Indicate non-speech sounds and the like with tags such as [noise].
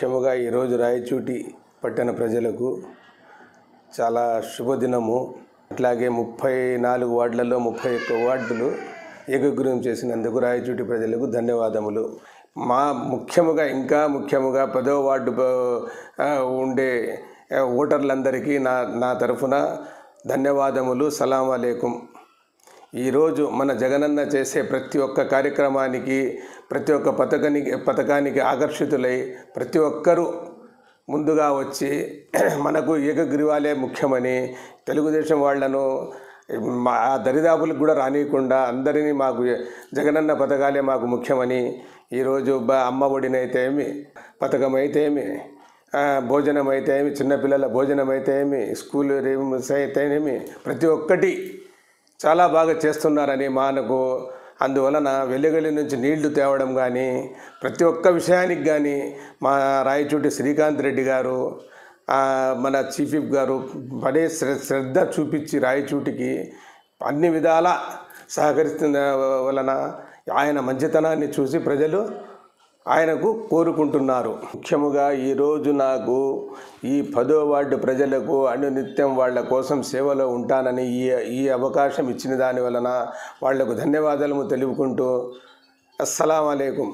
ముఖ్యముగా ఈరోజు రాయచూటి పట్టణ ప్రజలకు చాలా శుభదినము. అట్లాగే ముప్పై నాలుగు వార్డులలో ముప్పై ఒక్క వార్డులు ఏకగ్రహం చేసినందుకు రాయచూటి ప్రజలకు ధన్యవాదములు. మా ముఖ్యముగా ఇంకా ముఖ్యముగా పదో వార్డు ఉండే ఓటర్లందరికీ నా నా తరఫున ధన్యవాదములు. సలాం అలేకుం. ఈరోజు మన జగనన్న చేసే ప్రతి ఒక్క కార్యక్రమానికి ప్రతి ఒక్క పథకానికి పథకానికి ఆకర్షితులై ప్రతి ఒక్కరూ ముందుగా వచ్చి [clears throat] మనకు ఏకగ్రీవాలే ముఖ్యమని తెలుగుదేశం వాళ్ళను మా ఆ దరిదాపులకు కూడా రానియకుండా అందరినీ మాకు జగనన్న పథకాలే మాకు ముఖ్యమని ఈరోజు బ అమ్మ ఒడినైతే ఏమి పథకం అయితే ఏమి భోజనం అయితే ఏమి చిన్నపిల్లల భోజనం అయితే ఏమి స్కూల్ రూమ్స్ అయితేనేమి ప్రతి ఒక్కటి చాలా బాగా చేస్తున్నారని మనకు. అందువలన వెల్లిగల్లి నుంచి నీళ్ళు తేవడం కానీ ప్రతి ఒక్క విషయానికి కానీ మా రాయచూటి శ్రీకాంత్ రెడ్డి గారు మన చీఫ్ విప్ గారు పడే శ్రద్ధ చూపించి రాయచూటికి అన్ని విధాల సహకరిస్తున్న వలన ఆయన మంచితనాన్ని చూసి ప్రజలు ఆయనకు కోరుకుంటున్నారు. ముఖ్యముగా ఈరోజు నాకు ఈ పదో వార్డు ప్రజలకు అనునిత్యం వాళ్ళ కోసం సేవలో ఉంటానని ఈ ఈ అవకాశం ఇచ్చిన దాని వలన వాళ్ళకు ధన్యవాదాలు తెలుపుకుంటూ అస్సలం అయికం